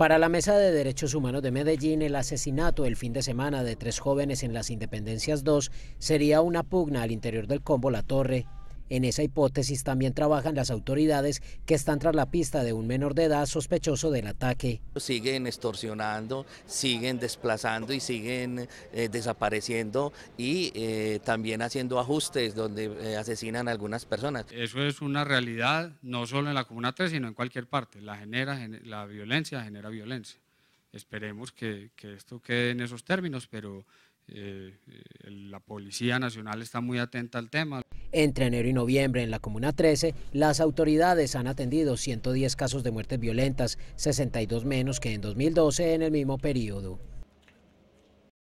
Para la Mesa de Derechos Humanos de Medellín, el asesinato el fin de semana de tres jóvenes en las Independencias 2 sería una pugna al interior del combo La Torre. En esa hipótesis también trabajan las autoridades que están tras la pista de un menor de edad sospechoso del ataque. Siguen extorsionando, siguen desplazando y siguen eh, desapareciendo y eh, también haciendo ajustes donde eh, asesinan a algunas personas. Eso es una realidad no solo en la Comuna 3, sino en cualquier parte. La, genera, la violencia genera violencia. Esperemos que, que esto quede en esos términos, pero la Policía Nacional está muy atenta al tema. Entre enero y noviembre en la Comuna 13, las autoridades han atendido 110 casos de muertes violentas, 62 menos que en 2012 en el mismo periodo.